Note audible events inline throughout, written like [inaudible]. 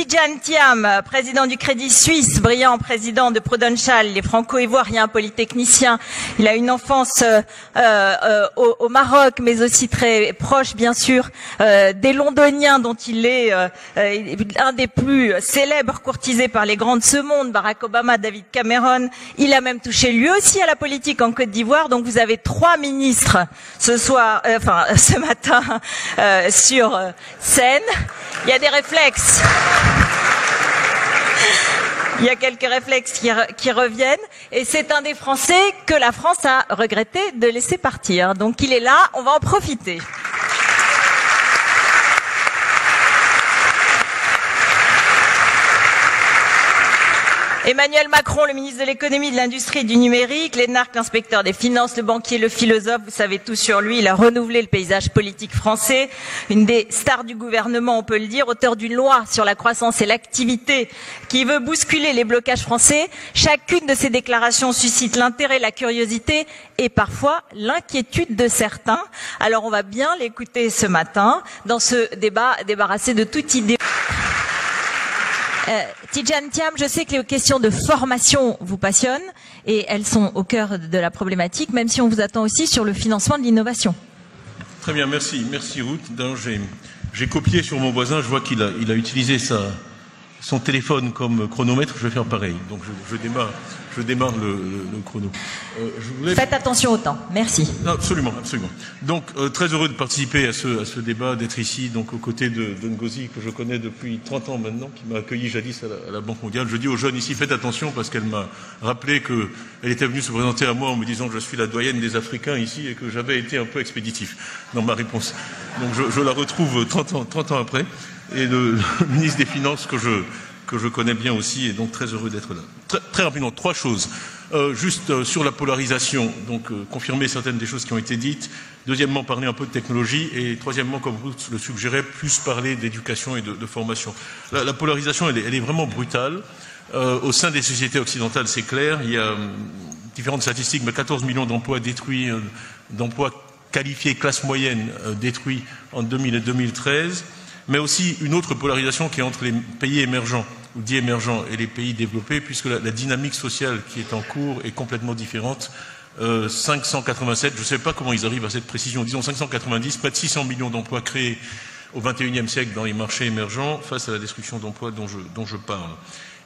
Tidjane Thiam, président du Crédit Suisse, brillant président de Prudential, les franco-ivoiriens, polytechnicien. Il a une enfance euh, euh, au, au, Maroc, mais aussi très proche, bien sûr, euh, des Londoniens, dont il est euh, euh, un des plus célèbres courtisés par les grands de ce monde, Barack Obama, David Cameron. Il a même touché lui aussi à la politique en Côte d'Ivoire. Donc vous avez trois ministres ce soir, enfin [laughs] ce matin, sur scène. Il y a des réflexes. Il y a quelques réflexes qui, reviennent et c'est un des Français que la France a regretté de laisser partir. Donc il est là, on va en profiter. Emmanuel Macron, le ministre de l'économie, de l'industrie et du numérique, Lénarque, l'inspecteur des finances, le banquier, le philosophe, vous savez tout sur lui, il a renouvelé le paysage politique français, une des stars du gouvernement, on peut le dire, auteur d'une loi sur la croissance et l'activité qui veut bousculer les blocages français. Chacune de ces déclarations suscite l'intérêt, la curiosité et parfois l'inquiétude de certains. Alors on va bien l'écouter ce matin dans ce débat débarrassé de toute idée. Euh, Tidjane Thiam, je sais que les questions de formation vous passionnent et elles sont au cœur de la problématique, même si on vous attend aussi sur le financement de l'innovation. Très bien, merci. Merci Ruth. J'ai copié sur mon voisin, je vois qu'il a, il a utilisé son téléphone comme chronomètre, je vais faire pareil. Donc je démarre, je démarre le, le, le chrono. Euh, je voulais... Faites attention au temps. Merci. Non, absolument, absolument. Donc euh, très heureux de participer à ce, à ce débat, d'être ici, donc aux côtés de, de Ngozi que je connais depuis 30 ans maintenant, qui m'a accueilli jadis à la, à la, Banque mondiale. Je dis aux jeunes ici, faites attention parce qu'elle m'a rappelé qu'elle était venue se présenter à moi en me disant que je suis la doyenne des Africains ici et que j'avais été un peu expéditif dans ma réponse. Donc je, je la retrouve 30 ans, 30 ans après et le, le ministre des Finances que je, que je connais bien aussi et donc très heureux d'être là. Très, très, rapidement, trois choses. Euh, juste euh, sur la polarisation, donc euh, confirmer certaines des choses qui ont été dites. Deuxièmement, parler un peu de technologie. Et troisièmement, comme vous le suggérez, plus parler d'éducation et de, formation. La, la polarisation, elle est, elle est, vraiment brutale. Euh, au sein des sociétés occidentales, c'est clair. Il y a différentes statistiques, mais 14 millions d'emplois détruits, d'emplois qualifiés classe moyenne détruits en 2000 et 2013 mais aussi une autre polarisation qui est entre les pays émergents ou dits émergents et les pays développés, puisque la, dynamique sociale qui est en cours est complètement différente. Euh, 587, je ne sais pas comment ils arrivent à cette précision, disons 590, près de 600 millions d'emplois créés au XXIe siècle dans les marchés émergents face à la destruction d'emplois dont je, dont je parle.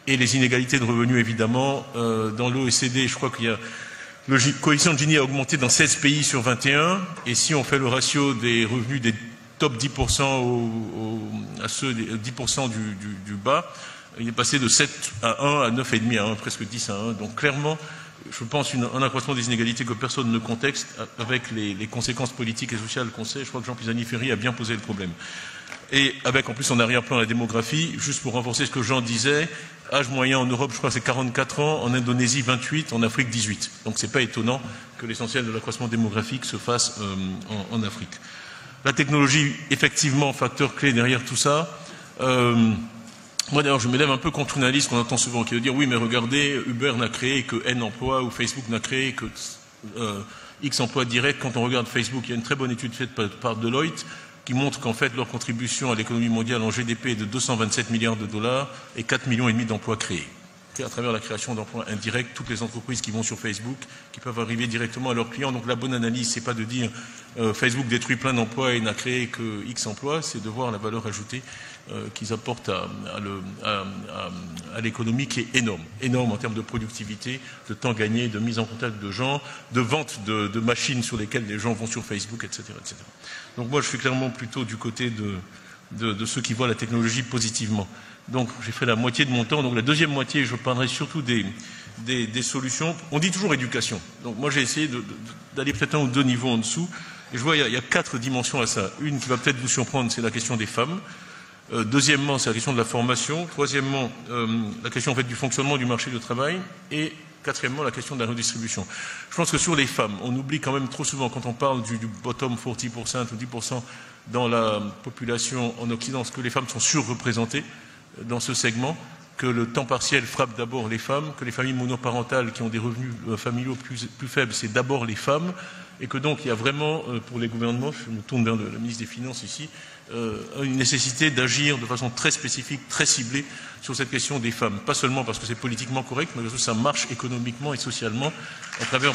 Et les inégalités de revenus, évidemment, euh, dans l'OECD, je crois qu'il y a le coefficient de Gini a augmenté dans 16 pays sur 21, et si on fait le ratio des revenus des top 10% au, à ceux 10% du, du, du, bas, il est passé de 7 à 1 à 9,5 à 1, presque 10 à 1. Donc clairement, je pense un accroissement des inégalités que personne ne contexte avec les, conséquences politiques et sociales qu'on sait. Je crois que Jean Pisani-Ferry a bien posé le problème. Et avec en plus en arrière-plan la démographie, juste pour renforcer ce que Jean disait, âge moyen en Europe, je crois, c'est 44 ans, en Indonésie 28, en Afrique 18. Donc c'est pas étonnant que l'essentiel de l'accroissement démographique se fasse euh, en, en Afrique. La technologie, effectivement, facteur clé derrière tout ça. Euh, moi, d'ailleurs, je me lève un peu contre une analyse qu'on entend souvent, qui veut dire oui, mais regardez, Uber n'a créé que N emplois ou Facebook n'a créé que euh, X emplois directs. Quand on regarde Facebook, il y a une très bonne étude faite par, Deloitte qui montre qu'en fait, leur contribution à l'économie mondiale en GDP est de 227 milliards de dollars et 4 millions et demi d'emplois créés à travers la création d'emplois indirects, toutes les entreprises qui vont sur Facebook, qui peuvent arriver directement à leurs clients. Donc la bonne analyse, c'est pas de dire euh, Facebook détruit plein d'emplois et n'a créé que X emplois, c'est de voir la valeur ajoutée euh, qu'ils apportent à, à, l'économie qui est énorme. Énorme en termes de productivité, de temps gagné, de mise en contact de gens, de vente de, machines sur lesquelles les gens vont sur Facebook, etc., etc. Donc moi, je suis clairement plutôt du côté de, de, de ceux qui voient la technologie positivement. Donc j'ai fait la moitié de mon temps. Donc la deuxième moitié, je parlerai surtout des, solutions. On dit toujours éducation. Donc moi j'ai essayé d'aller peut-être un ou deux niveaux en dessous. Et je vois, il y, a, quatre dimensions à ça. Une qui va peut-être vous surprendre, c'est la question des femmes. Euh, deuxièmement, c'est la question de la formation. Troisièmement, euh, la question du fonctionnement du marché du travail. Et quatrièmement, la question de la redistribution. Je pense que sur les femmes, on oublie quand même trop souvent quand on parle du, du bottom 40% ou 10% dans la population en Occident, que les femmes sont surreprésentées dans ce segment. que le temps partiel frappe d'abord les femmes, que les familles monoparentales qui ont des revenus euh, familiaux plus, faibles, c'est d'abord les femmes, et que donc il y a vraiment, euh, pour les gouvernements, je me tourne vers le, ministre des Finances ici, euh, une nécessité d'agir de façon très spécifique, très ciblée sur cette question des femmes. Pas seulement parce que c'est politiquement correct, mais parce que ça marche économiquement et socialement à travers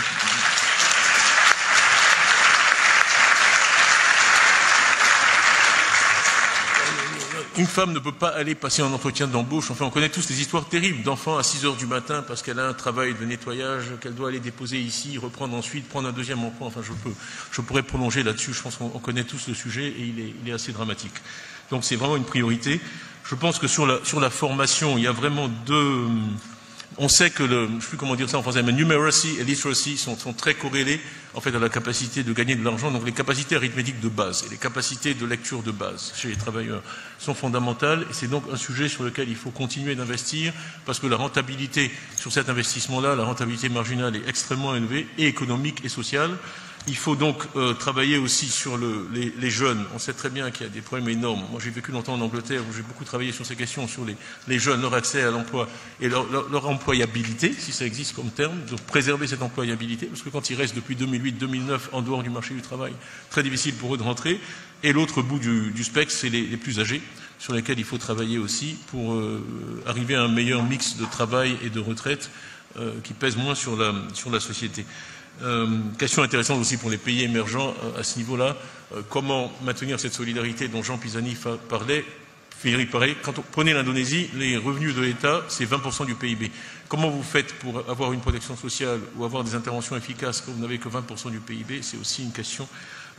une femme ne peut pas aller passer un entretien d'embauche. Enfin, on connaît tous des histoires terribles d'enfants à 6 heures du matin parce qu'elle a un travail de nettoyage qu'elle doit aller déposer ici, reprendre ensuite, prendre un deuxième emploi. Enfin, je peux, je pourrais prolonger là-dessus. Je pense qu'on connaît tous le sujet et il est, assez dramatique. Donc, c'est vraiment une priorité. Je pense que sur la formation, il y a vraiment deux, on sait que le, je ne sais plus comment dire ça en français, mais numeracy et literacy sont, très corrélés en fait à la capacité de gagner de l'argent. Donc les capacités arithmétiques de base et les capacités de lecture de base chez les travailleurs sont fondamentales et c'est donc un sujet sur lequel il faut continuer d'investir parce que la rentabilité sur cet investissement-là, la rentabilité marginale est extrêmement élevée et économique et sociale. Il faut donc euh, travailler aussi sur les, jeunes. On sait très bien qu'il y a des problèmes énormes. Moi, j'ai vécu longtemps en Angleterre où j'ai beaucoup travaillé sur ces questions, sur les, jeunes, leur accès à l'emploi et leur, employabilité, si ça existe comme terme, de préserver cette employabilité, parce que quand ils restent depuis 2008-2009 en dehors du marché du travail, très difficile pour eux de rentrer. Et l'autre bout du, spectre, c'est les, plus âgés, sur lesquels il faut travailler aussi pour euh, arriver à un meilleur mix de travail et de retraite euh, qui pèse moins sur la société. Euh, question intéressante aussi pour les pays émergents euh, à ce niveau-là. Euh, comment maintenir cette solidarité dont Jean Pisani parlait on prenez l'Indonésie, les revenus de l'État, c'est 20% du PIB. Comment vous faites pour avoir une protection sociale ou avoir des interventions efficaces quand vous n'avez que 20% du PIB C'est aussi une question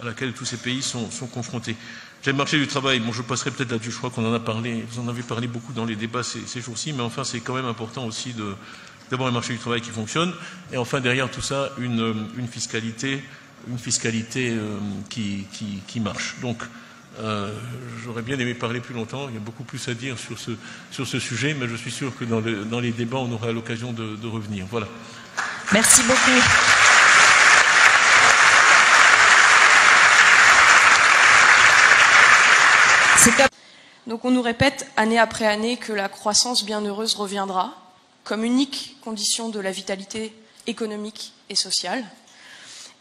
à laquelle tous ces pays sont, confrontés. J'ai le marché du travail, bon, je passerai peut-être là-dessus, je crois qu'on en a parlé, vous en avez parlé beaucoup dans les débats ces jours-ci, mais enfin c'est quand même important aussi de, D'abord un marché du travail qui fonctionne, et enfin derrière tout ça, une, fiscalité, une fiscalité euh, qui, marche. Donc, euh, j'aurais bien aimé parler plus longtemps, il y a beaucoup plus à dire sur ce, sujet, mais je suis sûr que dans, dans les débats, on aura l'occasion de, de revenir. Voilà. Merci beaucoup. Donc on nous répète année après année que la croissance bienheureuse reviendra comme unique condition de la vitalité économique et sociale.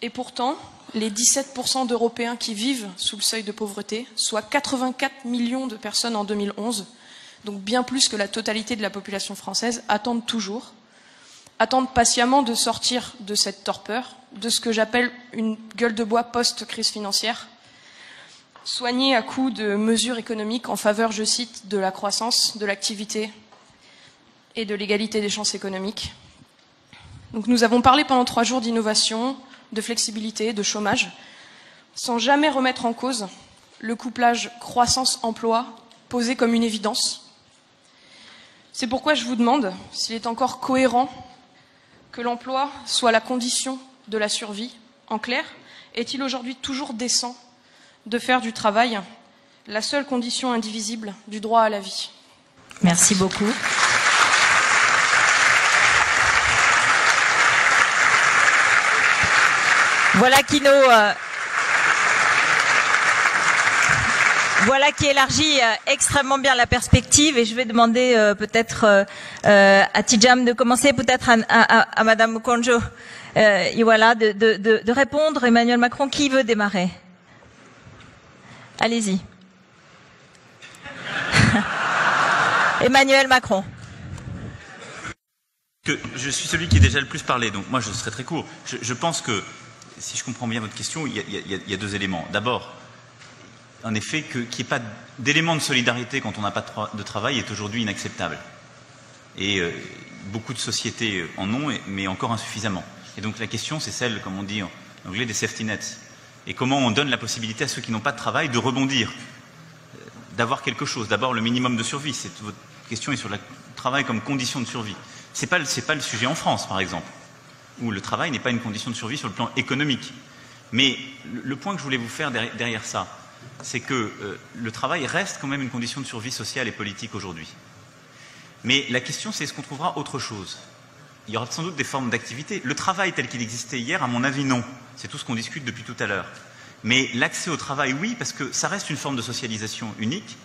Et pourtant, les 17% d'Européens qui vivent sous le seuil de pauvreté, soit 84 millions de personnes en 2011, donc bien plus que la totalité de la population française, attendent toujours, attendent patiemment de sortir de cette torpeur, de ce que j'appelle une gueule de bois post-crise financière, soignée à coup de mesures économiques en faveur, je cite, de la croissance, de l'activité, et de l'égalité des chances économiques. Donc nous avons parlé pendant trois jours d'innovation, de flexibilité, de chômage, sans jamais remettre en cause le couplage croissance-emploi posé comme une évidence. C'est pourquoi je vous demande s'il est encore cohérent que l'emploi soit la condition de la survie. En clair, est-il aujourd'hui toujours décent de faire du travail la seule condition indivisible du droit à la vie? Merci beaucoup. Voilà qui nous. Euh, voilà qui élargit euh, extrêmement bien la perspective et je vais demander euh, peut-être à Tijam de commencer, peut-être à, Madame Konjo voilà, de, de, répondre. Emmanuel Macron, qui veut démarrer? Allez-y. [laughs] Emmanuel Macron. Je suis celui qui est déjà le plus parlé, donc moi je serai très court. je pense que si je comprends bien votre question, il y a, deux éléments. D'abord, en effet, qu'il n'y ait pas d'élément de solidarité quand on n'a pas de travail est aujourd'hui inacceptable. Et euh, beaucoup de sociétés en ont, mais encore insuffisamment. Et donc la question, c'est celle, comme on dit en anglais, des safety nets. Et comment on donne la possibilité à ceux qui n'ont pas de travail de rebondir, euh, d'avoir quelque chose. D'abord, le minimum de survie. Votre question est sur le travail comme condition de survie. Ce n'est pas le sujet en France, par exemple où le travail n'est pas une condition de survie sur le plan économique. Mais le point que je voulais vous faire derrière ça, c'est que euh, le travail reste quand même une condition de survie sociale et politique aujourd'hui. Mais la question, c'est est-ce qu'on trouvera autre chose? Il y aura sans doute des formes d'activité. Le travail tel qu'il existait hier, à mon avis, non. C'est tout ce qu'on discute depuis tout à l'heure. Mais l'accès au travail, oui, parce que ça reste une forme de socialisation unique,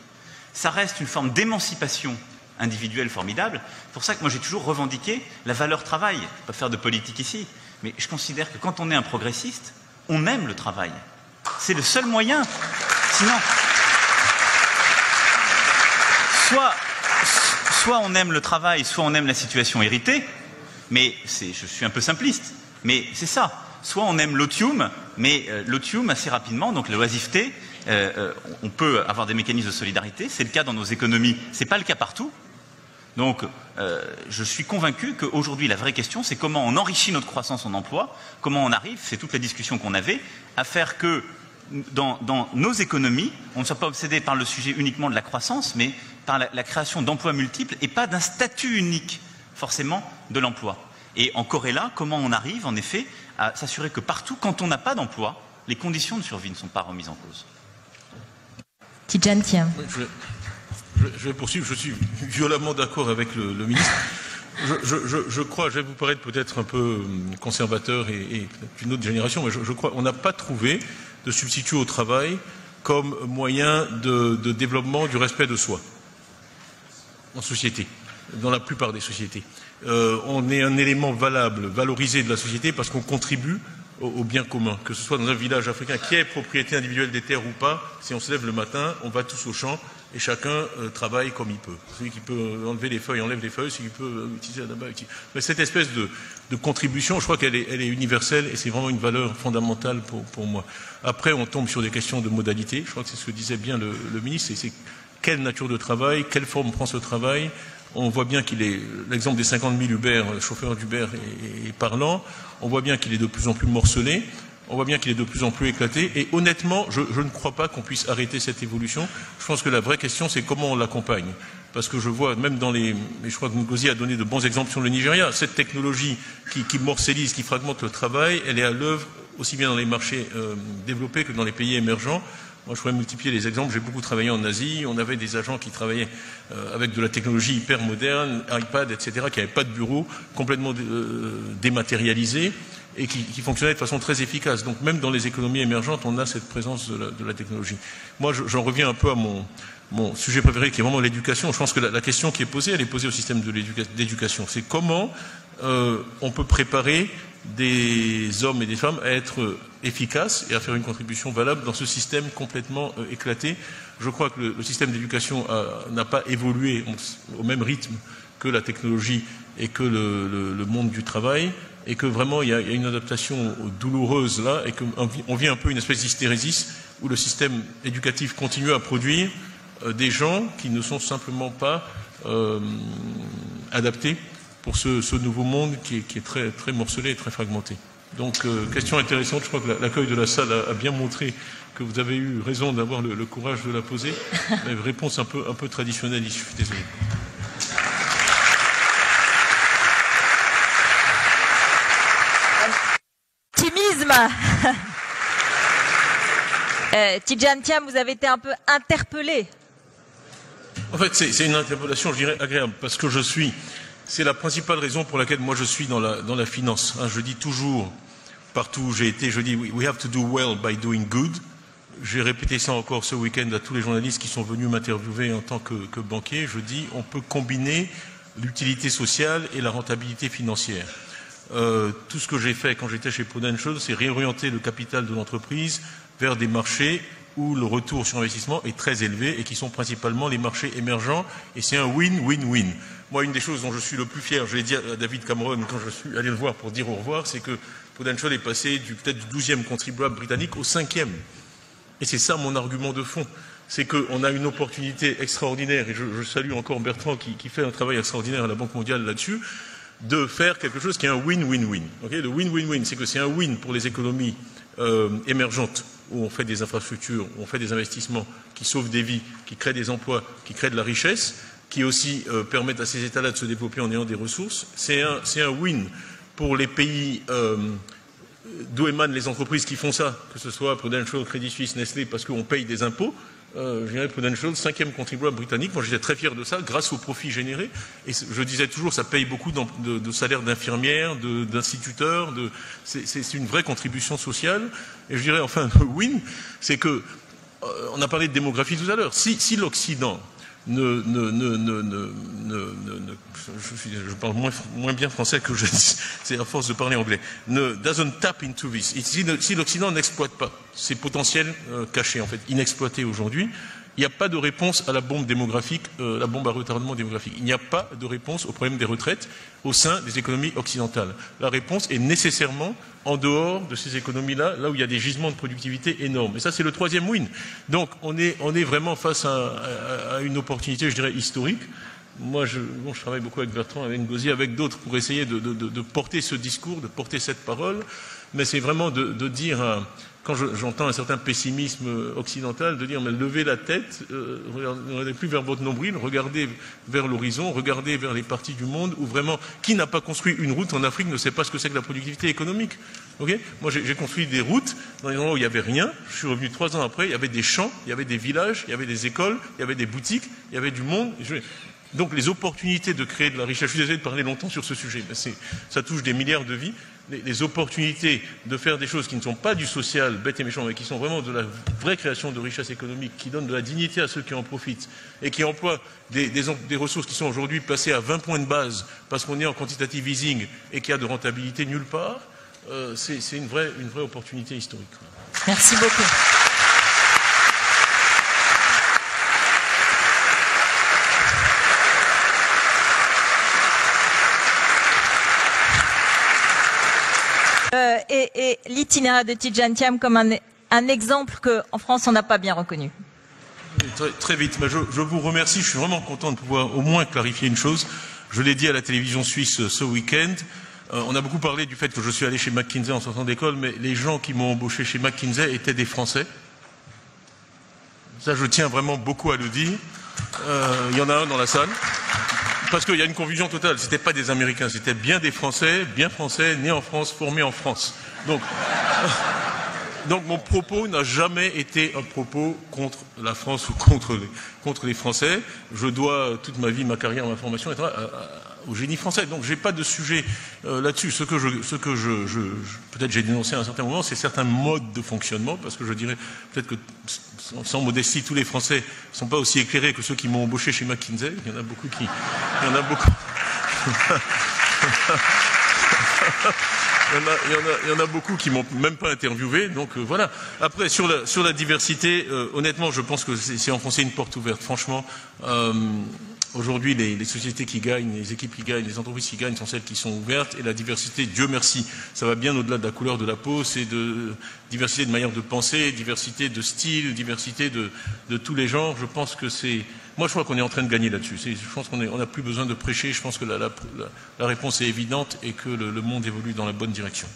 ça reste une forme d'émancipation individuelle formidable. C'est pour ça que moi j'ai toujours revendiqué la valeur travail. Pas faire de politique ici, mais je considère que quand on est un progressiste, on aime le travail. C'est le seul moyen. Sinon, soit, soit on aime le travail, soit on aime la situation héritée, mais je suis un peu simpliste, mais c'est ça. Soit on aime l'otium, mais euh, l'otium assez rapidement, donc l'oisiveté, euh, euh, on peut avoir des mécanismes de solidarité. C'est le cas dans nos économies. C'est pas le cas partout. Donc, je suis convaincu qu'aujourd'hui, la vraie question, c'est comment on enrichit notre croissance en emploi, comment on arrive, c'est toute la discussion qu'on avait, à faire que dans, nos économies, on ne soit pas obsédé par le sujet uniquement de la croissance, mais par la, création d'emplois multiples et pas d'un statut unique, forcément, de l'emploi. Et en Corée-là, comment on arrive, en effet, à s'assurer que partout, quand on n'a pas d'emploi, les conditions de survie ne sont pas remises en cause? Tiens. Je, vais poursuivre. Je suis violemment d'accord avec le, ministre. Je, crois, je vais vous paraître peut-être un peu hum, conservateur et, d'une autre génération, mais je, crois qu'on n'a pas trouvé de substitut au travail comme moyen de, développement du respect de soi en société, dans la plupart des sociétés. Euh, on est un élément valable, valorisé de la société parce qu'on contribue au, bien commun, que ce soit dans un village africain qui est propriété individuelle des terres ou pas, si on se lève le matin, on va tous au champ et chacun euh, travaille comme il peut. Celui qui peut enlever les feuilles enlève les feuilles, celui qui peut euh, utiliser la tabac utilise. Mais cette espèce de, contribution, je crois qu'elle est, universelle et c'est vraiment une valeur fondamentale pour, moi. Après, on tombe sur des questions de modalité. Je crois que c'est ce que disait bien le, le ministre. C'est quelle nature de travail, quelle forme prend ce travail, on voit bien qu'il est, l'exemple des 50 000 Uber, chauffeurs d'Uber est, parlant. On voit bien qu'il est de plus en plus morcelé. On voit bien qu'il est de plus en plus éclaté. Et honnêtement, je, ne crois pas qu'on puisse arrêter cette évolution. Je pense que la vraie question, c'est comment on l'accompagne. Parce que je vois, même dans les. Je crois que Ngozi a donné de bons exemples sur le Nigeria. Cette technologie qui, qui morcellise, qui fragmente le travail, elle est à l'œuvre aussi bien dans les marchés euh, développés que dans les pays émergents. Moi, je pourrais multiplier les exemples. J'ai beaucoup travaillé en Asie. On avait des agents qui travaillaient euh, avec de la technologie hyper moderne, iPad, etc., qui n'avaient pas de bureau, complètement euh, dématérialisé et qui, qui, fonctionnaient de façon très efficace. Donc, même dans les économies émergentes, on a cette présence de la, de la technologie. Moi, j'en reviens un peu à mon, mon, sujet préféré, qui est vraiment l'éducation. Je pense que la, la, question qui est posée, elle est posée au système d'éducation. C'est comment euh, on peut préparer des hommes et des femmes à être efficaces et à faire une contribution valable dans ce système complètement euh, éclaté. Je crois que le, système d'éducation n'a pas évolué au même rythme que la technologie et que le, monde du travail, et que vraiment il y a, une adaptation douloureuse là, et qu'on vit un peu une espèce d'hystérésis où le système éducatif continue à produire euh, des gens qui ne sont simplement pas euh, adaptés pour ce, nouveau monde qui est, très, très, morcelé et très fragmenté. Donc, euh, question intéressante. Je crois que l'accueil de la salle a, bien montré que vous avez eu raison d'avoir le, courage de la poser. [laughs] Réponse un peu, un peu traditionnelle, je suis désolé. Optimisme [laughs] euh, Tidjan Tiam, vous avez été un peu interpellé. En fait, c'est une interpellation, je dirais, agréable, parce que je suis c'est la principale raison pour laquelle moi je suis dans la, finance. Hein, je dis toujours, partout où j'ai été, je dis we have to do well by doing good. J'ai répété ça encore ce week-end à tous les journalistes qui sont venus m'interviewer en tant que, que, banquier. Je dis on peut combiner l'utilité sociale et la rentabilité financière. Euh, tout ce que j'ai fait quand j'étais chez Prudential, c'est réorienter le capital de l'entreprise vers des marchés où le retour sur investissement est très élevé et qui sont principalement les marchés émergents. Et c'est un win-win-win. Moi, une des choses dont je suis le plus fier, je l'ai dit à David Cameron quand je suis allé le voir pour dire au revoir, c'est que Prudential est passé du peut-être du 12e contribuable britannique au 5e. Et c'est ça mon argument de fond. C'est qu'on a une opportunité extraordinaire, et je, salue encore Bertrand qui, fait un travail extraordinaire à la Banque mondiale là-dessus, de faire quelque chose qui est un win-win-win. le win-win-win, c'est que c'est un win pour les économies euh, émergentes où on fait des infrastructures, où on fait des investissements qui sauvent des vies, qui créent des emplois, qui créent de la richesse, qui aussi euh, permettent à ces États-là de se développer en ayant des ressources. C'est un, win pour les pays euh, d'où émanent les entreprises qui font ça, que ce soit Prudential, Crédit Suisse, Nestlé, parce qu'on paye des impôts. Euh, je dirais Prudential, cinquième contribuable britannique. Moi, j'étais très fier de ça, grâce aux profits générés. Et je disais toujours, ça paye beaucoup de, salaires d'infirmières, d'instituteurs. C'est une vraie contribution sociale. Et je dirais, enfin, [laughs] win, c'est que, euh, on a parlé de démographie tout à l'heure. Si l'Occident ne, ne, ne, ne je, je, parle moins, bien français que je dis, [laughs] c'est à force de parler anglais, ne doesn't tap into this. Si l'Occident n'exploite pas ses potentiels euh, cachés, en fait, inexploités aujourd'hui, il n'y a pas de réponse à la bombe démographique, euh, la bombe à retardement démographique. Il n'y a pas de réponse au problème des retraites au sein des économies occidentales. La réponse est nécessairement en dehors de ces économies-là, là où il y a des gisements de productivité énormes. Et ça, c'est le troisième win. Donc, on est, on est vraiment face à, à, à, une opportunité, je dirais, historique. Moi, je, bon, je travaille beaucoup avec Bertrand, avec Ngozi, avec d'autres pour essayer de, de, de, porter ce discours, de porter cette parole. Mais c'est vraiment de, dire quand j'entends un certain pessimisme occidental, de dire mais levez la tête, euh, regardez plus vers votre nombril, regardez vers l'horizon, regardez vers les parties du monde où vraiment qui n'a pas construit une route en Afrique ne sait pas ce que c'est que la productivité économique. Moi j'ai construit des routes dans les endroits où il n'y avait rien. Je suis revenu trois ans après, il y avait des champs, il y avait des villages, il y avait des écoles, il y avait des boutiques, il y avait du monde. Donc les opportunités de créer de la richesse, je suis désolé de parler longtemps sur ce sujet, mais ça touche des milliards de vies. Les, opportunités de faire des choses qui ne sont pas du social, bête et méchant, mais qui sont vraiment de la vraie création de richesse économique, qui donnent de la dignité à ceux qui en profitent et qui emploient des, des, des ressources qui sont aujourd'hui passées à 20 points de base parce qu'on est en quantitative easing et qu'il y a de rentabilité nulle part, euh, c'est une vraie, une vraie opportunité historique. Merci beaucoup. Euh, et, et l'itinéraire de Tijantiam comme un, un exemple qu'en France on n'a pas bien reconnu. Très, très vite, je, vous remercie. Je suis vraiment content de pouvoir au moins clarifier une chose. Je l'ai dit à la télévision suisse ce week-end. Euh, on a beaucoup parlé du fait que je suis allé chez McKinsey en sortant d'école, mais les gens qui m'ont embauché chez McKinsey étaient des Français. Ça, je tiens vraiment beaucoup à le dire. Euh, il y en a un dans la salle parce qu'il y a une confusion totale. C'était pas des Américains, c'était bien des Français, bien français, nés en France, formés en France. Donc, [laughs] donc mon propos n'a jamais été un propos contre la France ou contre les, contre les Français. Je dois toute ma vie, ma carrière, ma formation, à, au génie français. Donc j'ai pas de sujet euh, là-dessus. Ce que je, ce que je, peut-être j'ai dénoncé à un certain moment, c'est certains modes de fonctionnement, parce que je dirais peut-être que sans modestie, tous les Français sont pas aussi éclairés que ceux qui m'ont embauché chez McKinsey. Il y en a beaucoup qui, il y en a beaucoup. Il y, en a, beaucoup qui m'ont même pas interviewé, donc euh, voilà. Après, sur la, sur la diversité, euh, honnêtement, je pense que c'est enfoncer une porte ouverte. Franchement, Aujourd'hui, les, les, sociétés qui gagnent, les équipes qui gagnent, les entreprises qui gagnent sont celles qui sont ouvertes et la diversité, Dieu merci, ça va bien au-delà de la couleur de la peau, c'est de diversité de manière de penser, diversité de style, diversité de, de tous les genres. Je pense que c'est, moi je crois qu'on est en train de gagner là-dessus. Je pense qu'on n'a plus besoin de prêcher, je pense que la, la, la réponse est évidente et que le, le monde évolue dans la bonne direction.